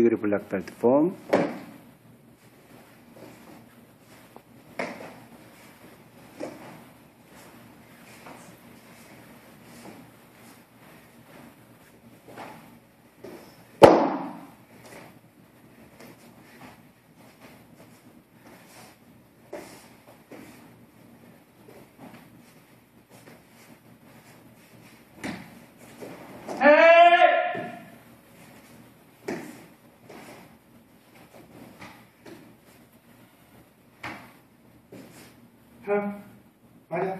игры Platform. 哼，来呀！